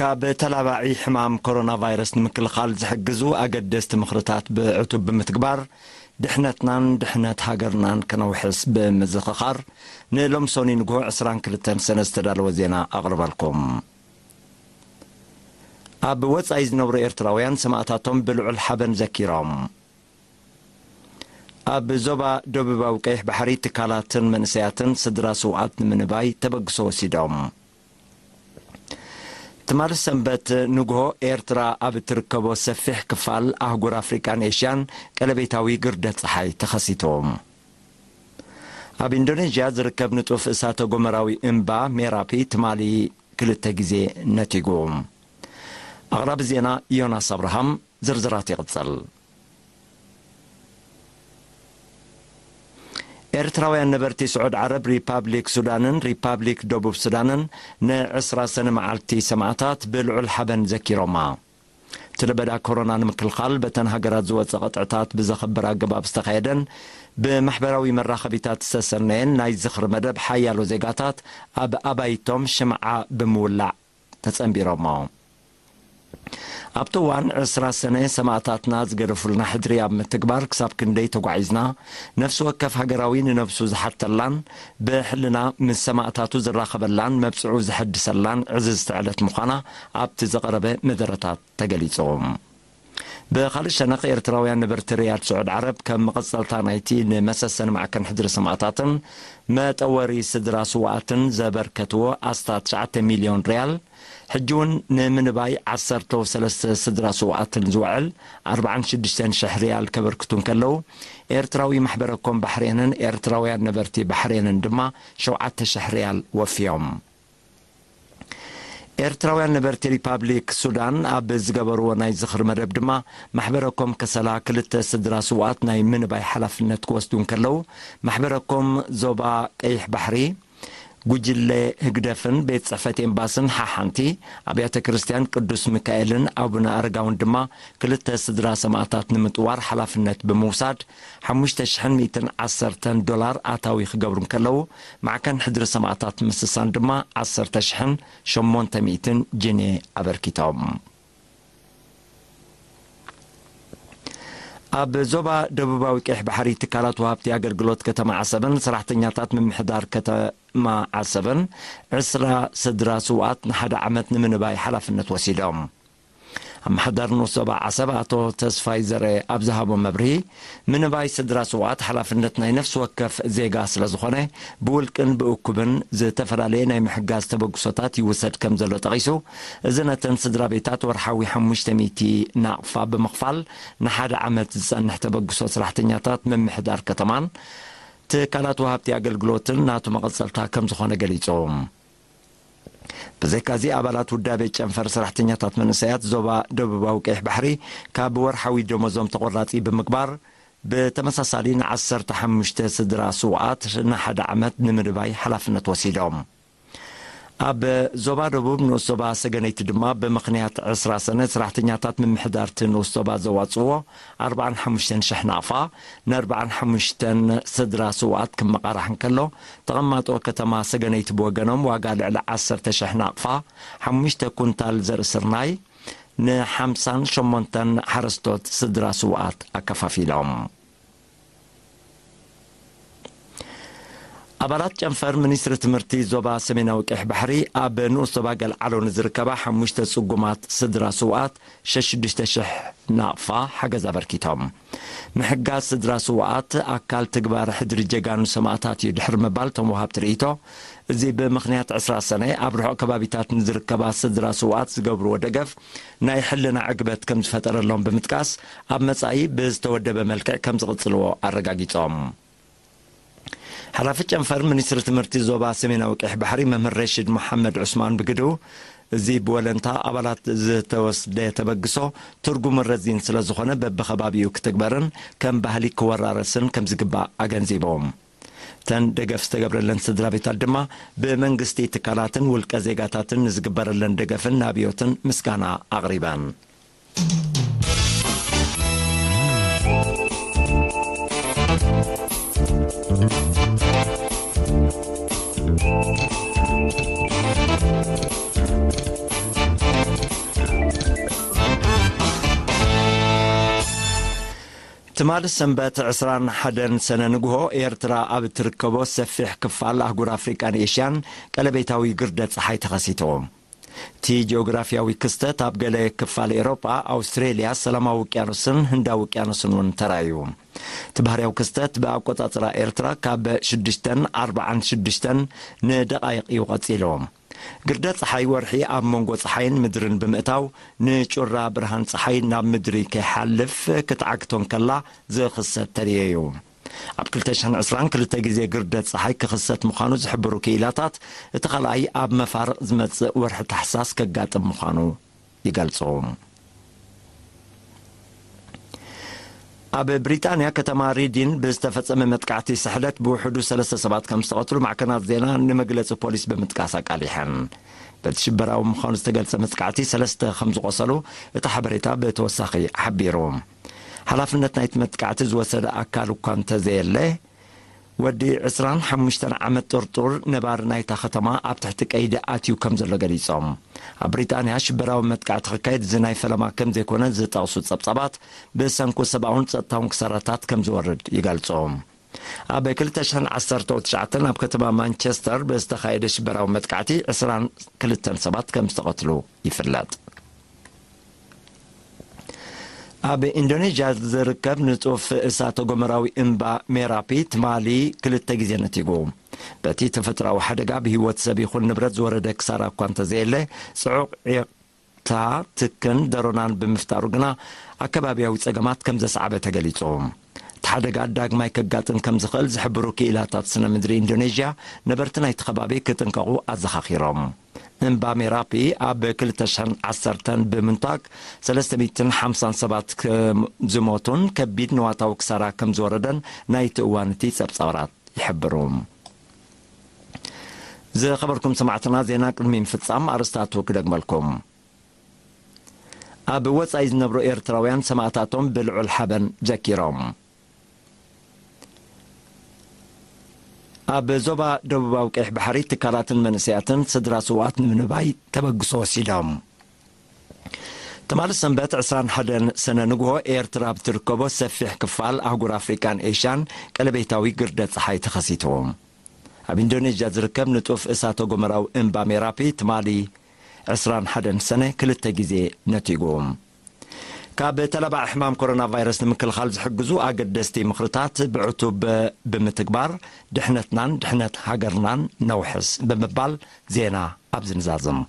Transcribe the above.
ካብ ተላባዒ ሕማም ኮሮና ቫይረስ ንምክልኻል ዝሕግዙ ኣገደስቲ ምኽርታት ብዕቱብ ብምትግባር ድሕነትናን ድሕነት ሃገርናን ከነውሕስ ብምዝኽኻር ንሎም ሶኒ ንግሆ 22 ሰነ ዝተዳለወ ዜና ኣቕርበልኩም። ኣብ ወፃኢ ዝነብሩ ኤርትራውያን ሰማእታቶም ብልዑል ሓበን ዘኪሮም። ኣብ ዞባ ደቡባዊ ቀይሕ ባሕሪ ትካላትን መንእሰያትን ስድራ ስውዓት ንምንባይ ተበግሶ ወሲዶም ትማል ሰንበት ንግሆ ኤርትራ ኣብ እትርከቦ ሰፊሕ ክፋል ኣህጉር ኣፍሪቃን ኤሽያን ቀለቤታዊ ግርደት ፀሓይ ተኸሲቱ። ኣብ ኢንዶኔዥያ ዝርከብ ንጡፍ እሳተ ጎመራዊ እምባ ሜራፒ ትማሊ ክልተ ግዜ ነቲጉ። ኣቕራቢ ዜና ዮናስ ኣብርሃም ዝርዝራት ይቕጽል ኤርትራውያን ነበርቲ ስዑድ ዓረብ ሪፓብሊክ ሱዳንን ሪፓብሊክ ደቡብ ሱዳንን ን20 ሰነ መዓልቲ ሰማዕታት ብልዑል ሓበን ዘኪሮማ እቲ ለበዳ ኮሮና ንምክልኻል በተን ሃገራት ዝወፅእ ቅጥዕታት ብዘኽብር ኣገባብ ዝተኻየደን ብማሕበራዊ መራኸቢታት ዝተሰነየን ናይ ዝኽሪ መደብ ሓያሎ ዜጋታት ኣብ ኣባይቶም ሽምዓ ብምውላዕ ተጸንቢሮሞ ኣብቲ እዋን ዕስራ ሰነ ሰማእታትና ዝገደፉልና ሕድሪ ኣብ ምትግባር ክሳብ ክንደይ ተጓዒዝና ነፍሲ ወከፍ ሃገራዊ ንነብሱ ዝሓተላን ብሕልና ምስ ሰማእታቱ ዝራኸበላን መብፅዑ ዘሐድሰላን ዕዝዝቲ ዕለት ምዃና ኣብቲ ዘቐረበ መደረታት ተገሊፆም ብኻልእ ሸነኽ ኤርትራውያን ነበርቲ ርያድ ስዑድ ዓረብ ከም መቐጸልታ ናይቲ ንመሰሰኒ ማዕከን ሕድሪ ሰማእታትን መጠወሪ ስድራ ስዋኣትን ዘበርከትዎ ኣስታት 9 ሚልዮን ርያል ሕጂ እውን ንምንባይ 13 ስድራ ስዋኣትን ዝውዕል 46,000 ርያል ከበርክቱን ከለዉ ኤርትራዊ ማሕበረኮም ባሕሬንን ኤርትራውያን ነበርቲ ባሕሬንን ድማ 7,000 ርያል ወፊዮም ኤርትራውያን ነበርቲ ሪፓብሊክ ሱዳን ኣብ ዝገበርዎ ናይ ዝኽሪ መደብ ድማ ማሕበረኮም ከሰላ ክልተ ስድራ ስዋኣት ናይ ምንባይ ሓላፍነት ክወስዱን ከለዉ ማሕበረኮም ዞባ ቀይሕ ባሕሪ ጉጅለ ህግደፍን ቤት ጽሕፈት ኤምባስን ሓሓንቲ ኣብያተ ክርስትያን ቅዱስ ሚካኤልን ኣቡነ ኣረጋውን ድማ ክልተ ስድራ ሰማእታት ንምጥዋር ሓላፍነት ብምውሳድ 5110 ዶላር ኣታዊ ክገብሩ ከለዉ ማዕከን ሕድሪ ሰማእታት ምስሳን ድማ 10800 ጅኔ ኣበርኪቶም ኣብ ዞባ ደቡባዊ ቀይሕ ባሕሪ ትካላት ወሃብቲ ኣገልግሎት ከተማ ዓሰብን ሰራሕተኛታት ምምሕዳር ከተማ ዓሰብን ዕስራ ስድራ ስውኣት ንሓደ ዓመት ንምንባይ ሓላፍነት ወሲዶም ኣመሓዳር ንኡስ ዞባ ዓሰብ ኣቶ ተስፋይ ዘረ ኣብ ዝሃቦ መብርሂ ምንባይ ስድራ ስውኣት ሓላፍነት ናይ ነፍሲ ወከፍ ዜጋ ስለ ዝኾነ ብውልቅን ብእኩብን ዝተፈላለየ ናይ ምሕጋዝ ተበግሶታት ይውሰድ ከም ዘሎ ጠቒሱ እዚ ነተን ስድራ ቤታት ወርሓዊ 500 ናቕፋ ብምኽፋል ንሓደ ዓመት ዝጸንሕ ተበግሶ ስራሕተኛታት ምምሕዳር ከተማን ትካላት ወሃብቲ ኣገልግሎትን ናቱ መቐጸልታ ከም ዝኾነ ገሊፆም ብዘይካዚ ኣባላት ውዳቤ ጨንፈር ሰራሕተኛታት መንእሰያት ዞባ ደቡባዊ ቀይሕ ባሕሪ ካብ ወርሓዊ ደመዞም ተቆራፂ ብምግባር ብተመሳሳሊ ን15 ስድራ ስውኣት ንሓደ ዓመት ንምንባይ ሓላፍነት ወሲዶም ኣብ ዞባ ደቡብ ንኡስ ዞባ ሰገነይቲ ድማ ብምኽንያት 20 ሰነ ሰራሕተኛታት ምምሕዳርቲ ንኡስ ዞባ ዘዋፅዎ 45,000 ናቕፋ ን45 ስድራ ስውኣት ክመቓራሕ እንከሎ ተቐማጦ ከተማ ሰገነይቲ ብወገኖም ዋጋ ልዕሊ 10,000 ናቕፋ 5 ኩንታል ዘርኢ ስርናይ ን58 ሓረስቶት ስድራ ስውኣት ኣከፋፊሎም ኣባላት ጨንፈር ሚኒስትሪ ትምህርቲ ዞባ ሰሜናዊ ቀይሕ ባሕሪ ኣብ ንኡስ ዞባ ገልዓሎ ንዝርከባ ሓሙሽተ ጽጉማት ስድራ ስውኣት 6,000 ናቕፋ ሓገዝ ኣበርኪቶም ምሕጋዝ ስድራ ስውኣት ኣካል ትግባር ሕድሪ ጀጋኑ ሰማእታት እዩ ድሕሪ ምባል ቶም ወሃብ ትርኢቶ እዚ ብምኽንያት 20 ሰነ ኣብ ርሑቕ ከባቢታት ንዝርከባ ስድራ ስውኣት ዝገብርዎ ደገፍ ናይ ሕልና ዕግበት ከም ዝፈጠረሎም ብምጥቃስ ኣብ መጻኢ ብዝተወደበ መልክዕ ከም ዝቕጽልዎ ኣረጋጊጾም ሓላፊ ጨንፈር ሚኒስትሪ ትምህርቲ ዞባ ሰሜናዊ ቀይሕ ባሕሪ መምህር ረሽድ መሓመድ ዑስማን ብግዱ እዚ ብወለንታ ኣባላት ዝተወስደ ተበግሶ ትርጉም ረዚን ስለ ዝኾነ በብኸባቢኡ ክትግበርን ከም ባህሊ ክወራረስን ከም ዝግባእ ኣገንዚቦም። ተን ደገፍ ዝተገብረለን ስድራ ቤታት ድማ ብመንግስቲ ትካላትን ውልቀ ዜጋታትን ንዝግበረለን ደገፍን ናብዮትን ምስጋና ኣቕሪበን ትማሊ ሰንበት 21 ሰነ ንግሆ ኤርትራ ኣብ እትርከቦ ሰፊሕ ክፋል ኣህጉር ኣፍሪቃን ኤሽያን ቀለቤታዊ ግርደት ፀሓይ ተኸሲቱ እቲ ጂኦግራፊያዊ ክስተት ኣብ ገለ ክፋል ኤሮጳ ኣውስትሬልያ ሰላማዊ ውቅያኖስን ህንዳዊ ውቅያኖስን እውን ተራእዩ እቲ ባህርያዊ ክስተት ብኣቆጻጽራ ኤርትራ ካብ 646 ንደቓይቕ እዩ ቐጺሎም ግርደት ፀሓይ ወርሒ ኣብ መንጎ ፀሓይን ምድርን ብምእታው ንጩራ ብርሃን ፀሓይ ናብ ምድሪ ከይሓልፍ ክትዓግቶን ከላ ዝኽሰት ተርየዩ ኣብ 222 ግዜ ግርደት ፀሓይ ክኽሰት ምዃኑ ዝሕብሩ ክኢላታት እቲ ኻልኣይ ኣብ መፋርቕ ዝመጽእ ወርሒ ታሕሳስ ከጋጥም ምዃኑ ይገልጹ ኣብ ብሪጣንያ ከተማ ሪድን ብዝተፈጸመ መጥቃዕቲ ስሕለት ብውሕዱ ሰለስተ ሰባት ከም ዝተቐትሉ ማዕከናት ዜና ንመግለፂ ፖሊስ ብምጥቃስ ኣቃሊሐን በቲ ሽበራዊ ምዃኑ ዝተገልጸ መጥቃዕቲ ሰለስተ ከም ዝቖሰሉ እቲ ሓበሬታ ብተወሳኺ ሓቢሩ ሓላፍነት ናይቲ መጥቃዕቲ ዝወሰደ ኣካል እኳ እንተዘየለ ወዲ 25 ዓመት ጥርጡር ነባር ናይታ ከተማ ኣብ ትሕቲ ቀይዲ ኣትዩ ከም ዘሎ ገሊፆም። ኣብ ብሪጣንያ ሽበራዊ መጥቃዕቲ ክካየድ እዚ ናይ ፈለማ ከም ዘይኮነ ዝጠቕሱ ጸብጻባት ብሰንኩ ሰብኣውን ጸጥታውን ክሰረታት ከም ዝወርድ ይገልጾም። ኣብ 219 ኣብ ከተማ ማንቸስተር ብዝተኻየደ ሽበራዊ መጥቃዕቲ 22 ሰባት ከም ዝተቐትሉ ይፍለጥ ኣብ ኢንዶኔዥያ ዝርከብ ንጡፍ እሳተ ጎመራዊ እምባ ሜራፒ ትማሊ ክልተ ግዜ ነቲጉ። በቲ ተፈጥራዊ ሓደጋ ብሂወት ሰብ ይኹን ንብረት ዝወረደ ክሳራ እኳ እንተዘየለ ጽዑቕ ዒቕታ ትክን ደሮናን ብምፍጣሩ ግና ኣከባብያዊ ጸገማት ከም ዘሰዓበ ተገሊጹ እቲ ሓደጋ ዳግማይ ከጋጥም ከም ዝኽእል ዝሕብሩ ክኢላታት ስነ ምድሪ ኢንዶኔዥያ ነበርቲ ናይቲ ከባቢ ክጥንቀቑ ኣዘኻኺሮም እምባ ሜራፒ ኣብ 210 ብምንታግ 350 ሰባት ዝሞቱን ከቢድ ንዋታዊ ክሳራ ከም ዝወረደን ናይቲ እዋን እቲ ጸብጻብራት ይሕብሩ ዝኸበርኩም ሰማዕትና ዜና ቅድሚ ምፍጻም ኣርስታቱ ክደግመልኩም ኣብ ወጻኢ ዝነብሩ ኤርትራውያን ሰማዕታቶም ብልዑል ሓበን ዘኪሮም ኣብ ዞባ ደቡባዊ ቀይሕ ባሕሪ ትካላትን መንእሰያትን ስድራ ስዉኣት ንምንባይ ተበግሶ ወሲዶም። ትማሊ ሰንበት 21 ሰነ ንግሆ ኤርትራ ኣብ እትርከቦ ሰፊሕ ክፋል ኣህጉር ኣፍሪካን ኤሽያን ቀለቤታዊ ግርደት ፀሓይ ተኸሲቱ። ኣብ ኢንዶኔዥያ ዝርከብ ንጡፍ እሳተ ጎመራዊ እምባ ሜራፒ ትማሊ 21 ሰነ ክልተ ግዜ ነቲጉ ካብ ተለባዕ ሕማም ኮሮና ቫይረስ ንምክልኻል ዝሕግዙ ኣገደስቲ ምኽርታት ብዕቱብ ብምትግባር ድሕነትናን ድሕነት ሃገርናን ነውሕስ ብምባል ዜና ኣብ ዝንዛዝም